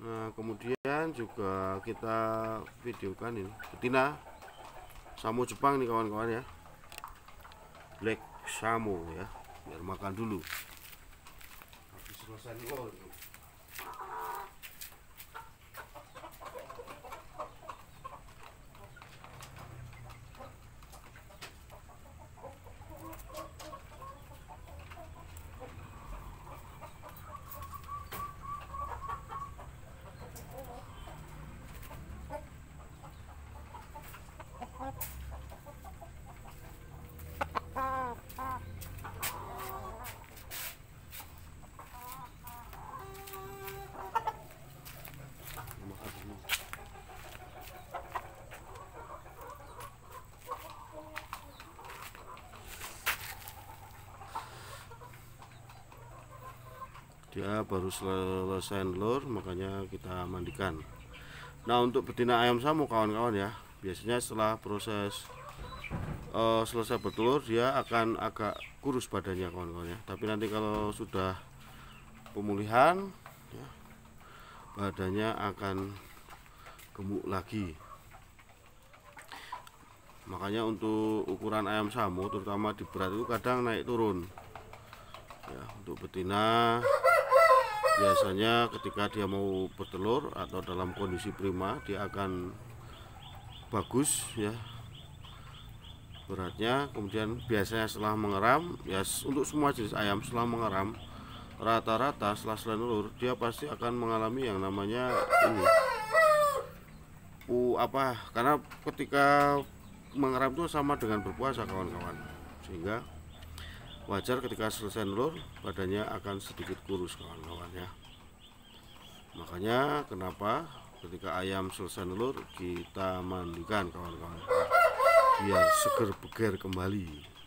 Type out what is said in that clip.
Nah, kemudian juga kita videokan ini betina Samu Jepang nih kawan-kawan ya. Black Samu ya. Biar makan dulu. Habis selesai oh, makan dulu. Dia baru selesai telur makanya kita mandikan. Nah untuk betina ayam samu kawan-kawan ya biasanya setelah proses eh, selesai bertelur dia akan agak kurus badannya kawan-kawan ya. Tapi nanti kalau sudah pemulihan ya, badannya akan gemuk lagi. Makanya untuk ukuran ayam samu terutama di berat itu kadang naik turun. Ya untuk betina biasanya ketika dia mau bertelur atau dalam kondisi prima dia akan bagus ya. Beratnya kemudian biasanya setelah mengeram ya untuk semua jenis ayam setelah mengeram rata-rata setelah telur dia pasti akan mengalami yang namanya ini. U apa karena ketika mengeram itu sama dengan berpuasa kawan-kawan. Sehingga wajar ketika selesai telur badannya akan sedikit kurus kawan-kawan ya. Makanya kenapa ketika ayam selesai telur kita mandikan kawan-kawan biar seger buger kembali